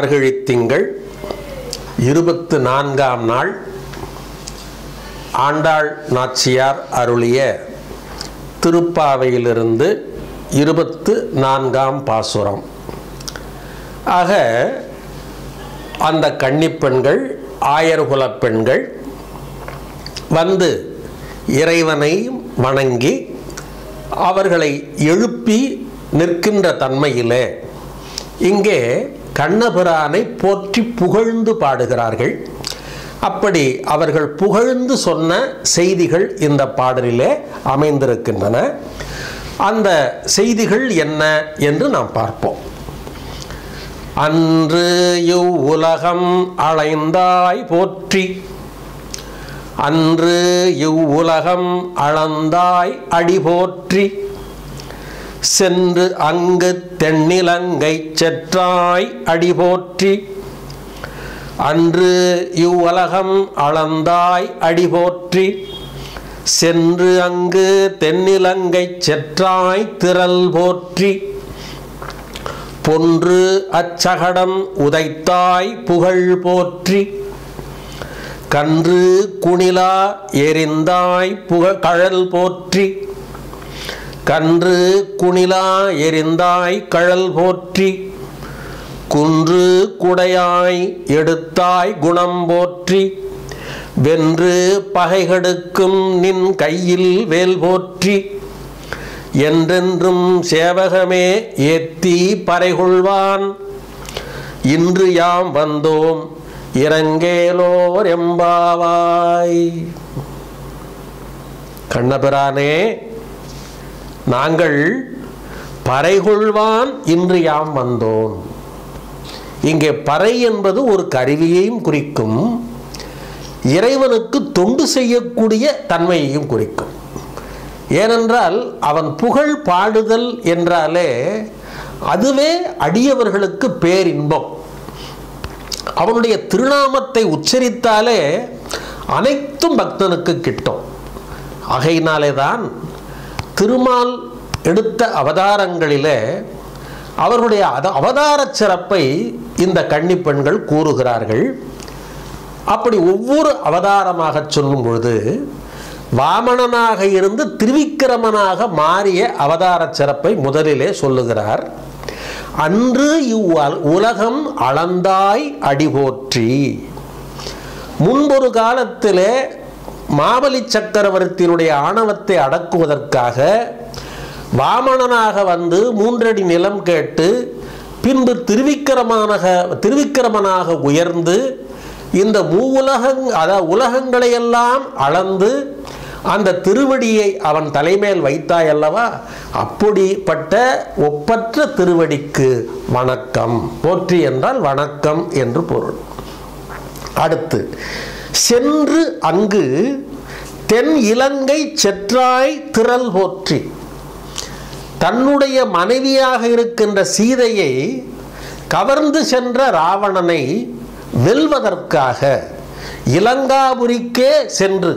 மார்கழி திங்கள் இருபத்து நான்காம் நாள் ஆண்டாள் நாச்சியார் அருளிய திருப்பாவையிலிருந்து இருபத்து நான்காம் பாசுரம். ஆக அந்த கன்னிப்பெண்கள் ஆயர்குலப் பெண்கள் வந்து இறைவனை வணங்கி அவர்களை எழுப்பி நிற்கின்ற தன்மையிலே இங்கே கண்ணபிரானை போற்றி புகழ்ந்து பாடுகிறார்கள். அப்படி அவர்கள் புகழ்ந்து சொன்ன செய்திகள் இந்த பாடலிலே அமைந்திருக்கின்றன. அந்த செய்திகள் என்ன என்று நாம் பார்ப்போம். அன்று இவ்வுலகம் உலகம் போற்றி. அன்று இவ்வுலகம் அளந்தாய் அடி போற்றி சென்று அங்கு தென்னிலங்கை செற்றாய் அடி போற்றி அன்று இவ்வுலகம் அளந்தாய் அடி போற்றி சென்று அங்கு தென்னிலங்கை செற்றாய் திரள் போற்றி பொன்று அச்சகடம் உதைத்தாய் புகழ் போற்றி கன்று குணிலா எரிந்தாய் புக கழல் போற்றி கன்று குணிலா எரிந்தாய் கழல் போற்றி. குன்று குடையாய் எடுத்தாய் குணம் போற்றி. வென்று பகைகடுக்கும் நின் கையில் வேல் போற்றி. என்றென்றும் சேவகமே ஏத்தி பறைகொள்வான். இன்று யாம் வந்தோம் இறங்கேலோர் எம்பாவாய். கண்ணபிரானே நாங்கள் பறைகொள்வான் இன்று யாம் வந்தோம். இங்கே பறை என்பது ஒரு கருவியையும் குறிக்கும் இறைவனுக்கு தொண்டு செய்யக்கூடிய தன்மையையும் குறிக்கும். ஏனென்றால் அவன் புகழ் பாடுதல் என்றாலே அதுவே அடியவர்களுக்கு பேரின்பம். அவனுடைய திருநாமத்தை உச்சரித்தாலே அனைத்தும் பக்தனுக்கு கிட்டும். ஆகையினாலே தான் திருமால் எடுத்த அவதாரங்களிலே அவர்களுடைய அத அவதார சிறப்பை இந்த கன்னிப்பெண்கள் கூறுகிறார்கள். அப்படி ஒவ்வொரு அவதாரமாக சொல்லும் பொழுது வாமணனாக இருந்து திருவிக்கிரமனாக மாறிய அவதார சிறப்பை முதலிலே சொல்லுகிறார். அன்று இவ் உலகம் அளந்தாய் அடிபோற்றி. முன்பொரு காலத்திலே மாபலி சக்கரவர்த்தியினுடைய ஆணவத்தை அடக்குவதற்காக வாமணனாக வந்து மூன்றடி நிலம் கேட்டு பின்பு திருவிக்கிரமனாக திருவிக்கிரமனாக உயர்ந்து இந்த மூவுலகங் அதாவது உலகங்களையெல்லாம் அளந்து அந்த திருவடியை அவன் தலைமேல் வைத்தாய் அல்லவா? அப்படிப்பட்ட ஒப்பற்ற திருவடிக்கு வணக்கம். போற்றி என்றால் வணக்கம் என்று பொருள். அடுத்து சென்று அங்கு தென் இலங்கை செற்றாய் திரள் போற்றி. தன்னுடைய மனைவியாக இருக்கின்ற சீதையை கவர்ந்து சென்ற ராவணனை வெல்வதற்காக இலங்காபுரிக்கே சென்று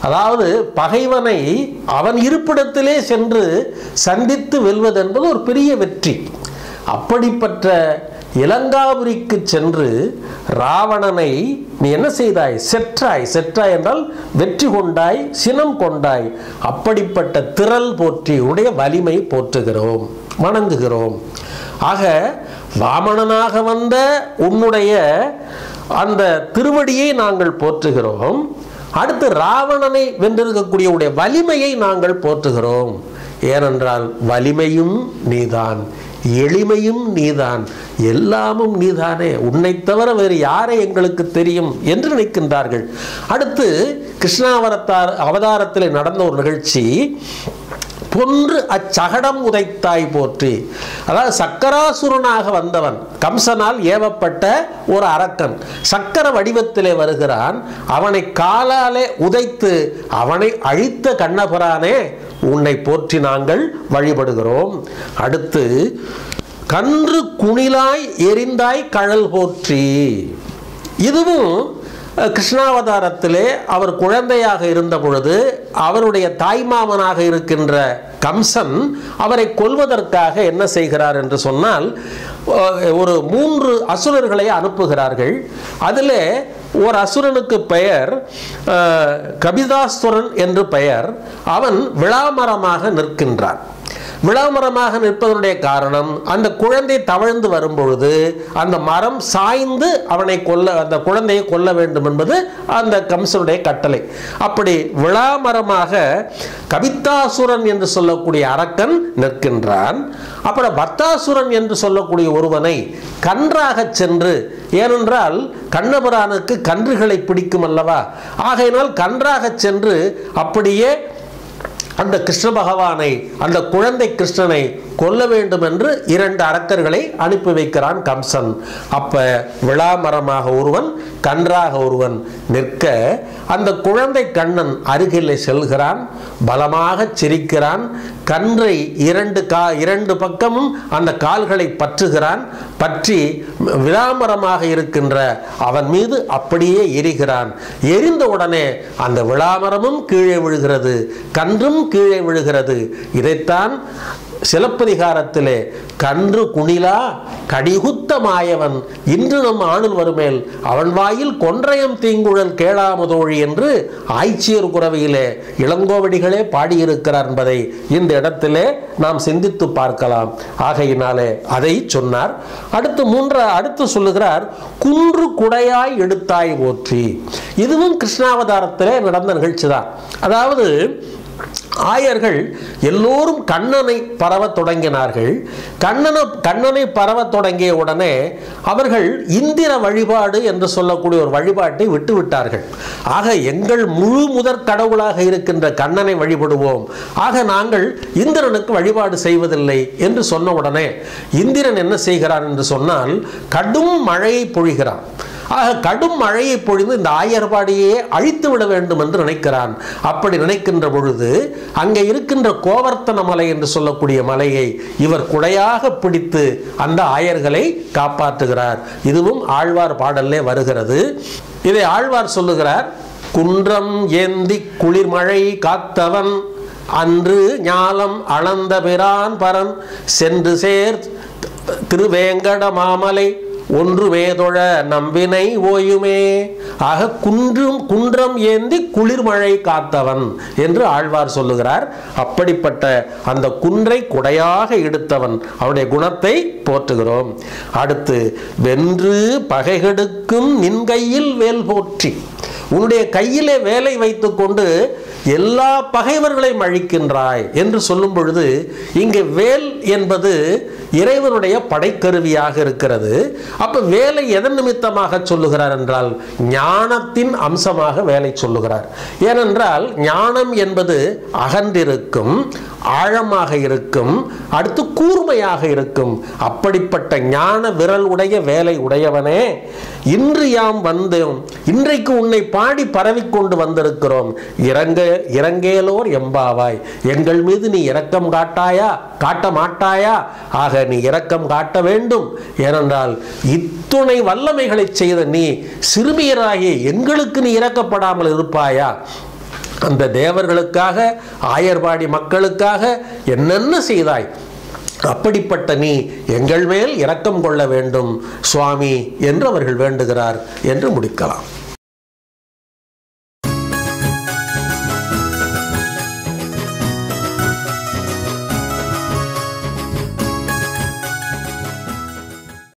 அதாவது பகைவனை அவன் இருப்பிடத்திலே சென்று சந்தித்து வெல்வதென்பது ஒரு பெரிய வெற்றி. அப்படிப்பட்ட இலங்காபுரிக்கு சென்று ராவணனை நீ என்ன செய்தாய்? செற்றாய். செற்றாய் என்றால் வெற்றி கொண்டாய் சினம் கொண்டாய். அப்படிப்பட்ட திரள் போற்றி உடைய வலிமை போற்றுகிறோம் வணங்குகிறோம். ஆக வாமணனாக வந்த உன்னுடைய அந்த திருவடியை நாங்கள் போற்றுகிறோம். அடுத்து ராவணனை வென்றிருக்கக்கூடிய உடைய வலிமையை நாங்கள் போற்றுகிறோம். ஏனென்றால் வலிமையும் நீதான். எளிமையும் நீதான். எல்லாமும் நீதானே. உன்னை தவிர வேறு யாரை எங்களுக்கு தெரியும் என்று நினைக்கின்றார்கள். அடுத்து கிருஷ்ணாவரத்தார் அவதாரத்தில் நடந்த ஒரு நிகழ்ச்சி பொன்று அச்சகடம் உதைத்தாய் போற்றி. அதாவது சக்கராசுரனாக வந்தவன் கம்சனால் ஏவப்பட்ட ஒரு அரக்கன் சக்கர வடிவத்திலே வருகிறான். அவனை காலாலே உதைத்து அவனை அழித்த கண்ணபுரானே உன்னை போற்றி நாங்கள் வழிபடுகிறோம். அடுத்து கன்று குணிலாய் எரிந்தாய் கழல் போற்றி. இதுவும் கிருஷ்ணாவதாரத்திலே அவர் குழந்தையாக இருந்த பொழுது அவருடைய தாய்மாமனாக இருக்கின்ற கம்சன் அவரை கொல்வதற்காக என்ன செய்கிறார் என்று சொன்னால் ஒரு மூன்று அசுரர்களை அனுப்புகிறார்கள். அதில் ஒரு அசுரனுக்கு பெயர் கபிதாஸ்வரன் என்று பெயர். அவன் விழாமரமாக நிற்கின்றான். விளாமரமாக நிற்பதனுடைய காரணம் அந்த குழந்தை தவழ்ந்து வரும்பொழுது அந்த மரம் சாய்ந்து அவனை கொல்ல அந்த குழந்தையை கொல்ல வேண்டும் என்பது அந்த கம்சனுடைய கட்டளை. அப்படி விளாமரமாக கவிதாசுரன் என்று சொல்லக்கூடிய அரக்கன் நிற்கின்றான். அப்புறம் பத்தாசுரன் என்று சொல்லக்கூடிய ஒருவனை கன்றாக சென்று ஏனென்றால் கண்ணபுரானுக்கு கன்றுகளை பிடிக்கும் அல்லவா? ஆகையினால் கன்றாக சென்று அப்படியே அந்த கிருஷ்ண பகவானை அந்த குழந்தை கிருஷ்ணனை கொல்ல வேண்டும் என்று இரண்டு அரக்கர்களை அனுப்பி வைக்கிறான் கம்சன். அப்ப விழாமரமாக ஒருவன் கன்றாக ஒருவன் நிற்க அந்த குழந்தை கண்ணன் அருகிலே செல்கிறான் பலமாக சிரிக்கிறான் கன்றை இரண்டு கா இரண்டு பக்கமும் அந்த கால்களை பற்றுகிறான் பற்றி விளாமரமாக இருக்கின்ற அவன் மீது அப்படியே எரிகிறான். எரிந்த உடனே அந்த விழாமரமும் கீழே விழுகிறது கன்றும் கீழே விழுகிறது. இதைத்தான் சிலப்பதிகாரத்திலே கன்று குணிலா கடிகுத்த மாயவன் இன்று நம் ஆணில் வருமேல் அவன் வாயில் கொன்றையம் தீங்குழல் கேளாமதோழி என்று ஆய்ச்சியர் குறவையிலே இளங்கோவடிகளே பாடியிருக்கிறார் என்பதை இந்த இடத்திலே நாம் சிந்தித்து பார்க்கலாம். ஆகையினாலே அதை சொன்னார். அடுத்து மூன்ற அடுத்து சொல்லுகிறார் குன்று குடையாய் எடுத்தாய் போற்றி. இதுவும் கிருஷ்ணாவதாரத்திலே நடந்த நிகழ்ச்சி தான் அதாவது ஆயர்கள் எல்லோரும் கண்ணனை பரவத் தொடங்கினார்கள். கண்ணனை கண்ணனை பரவத் தொடங்கிய உடனே அவர்கள் இந்திர வழிபாடு என்று சொல்லக்கூடிய ஒரு வழிபாட்டை விட்டு விட்டார்கள். ஆக எங்கள் முழு முதற் கடவுளாக இருக்கின்ற கண்ணனை வழிபடுவோம். ஆக நாங்கள் இந்திரனுக்கு வழிபாடு செய்வதில்லை என்று சொன்ன உடனே இந்திரன் என்ன செய்கிறான் என்று சொன்னால் கடும் மழையை பொழிகிறான். ஆக கடும் மழையை பொழிந்து இந்த ஆயர்பாடியே அழித்து விட வேண்டும் என்று நினைக்கிறான். அப்படி நினைக்கின்ற பொழுது அங்கே இருக்கின்ற கோவர்த்தன மலை என்று சொல்லக்கூடிய மலையை இவர் குடையாக பிடித்து அந்த ஆயர்களை காப்பாற்றுகிறார். இதுவும் ஆழ்வார் பாடல்லே வருகிறது. இதை ஆழ்வார் சொல்லுகிறார் குன்றம் ஏந்தி குளிர்மழை காத்தவன் அன்று ஞாலம் அளந்த பிரான் பரன் சென்று சேர் திருவேங்கட மாமலை ஒன்று வேதொழ நம்பினை ஓயுமே. ஆக குன்றும் குன்றம் ஏந்தி குளிர்மழை காத்தவன் என்று ஆழ்வார் சொல்லுகிறார். அப்படிப்பட்ட அந்த குன்றை குடையாக எடுத்தவன் அவனுடைய குணத்தை போற்றுகிறோம். அடுத்து வென்று பகைகெடுக்கும் நின்கையில் வேல் போற்றி. உன்னுடைய கையிலே வேலை வைத்துக்கொண்டு எல்லா பகைவர்களையும் அழிக்கின்றாய் என்று சொல்லும் பொழுது இங்கே வேல் என்பது இறைவனுடைய படைக்கருவியாக இருக்கிறது. அப்ப வேலை எதன் நிமித்தமாக சொல்லுகிறார் என்றால் ஞானத்தின் அம்சமாக வேலை சொல்லுகிறார். ஏனென்றால் ஞானம் என்பது அகன்றிருக்கும் ஆழமாக இருக்கும் அடுத்து கூர்மையாக இருக்கும். அப்படிப்பட்ட ஞான விரல் உடைய வேலை உடையவனே. இன்று யாம் வந்தோம் இன்றைக்கு உன்னை பாடி பரவிக்கொண்டு வந்திருக்கிறோம். இறங்க இறங்கேலோர் எம்பாவாய். எங்கள் மீது நீ இரக்கம் காட்டாயா? காட்ட மாட்டாயா? ஆக நீ இரக்கம் காட்ட வேண்டும். ஏனென்றால் இத்துணை வல்லமைகளை செய்த நீ சிறுமியராகிய எங்களுக்கு நீ இறக்கப்படாமல் இருப்பாயா? அந்த தேவர்களுக்காக ஆயர்பாடி மக்களுக்காக என்னென்ன செய்தாய்? அப்படிப்பட்ட நீ எங்கள் மேல் இரக்கம் கொள்ள வேண்டும் சுவாமி என்று அவர்கள் வேண்டுகிறார் என்று முடிக்கலாம்.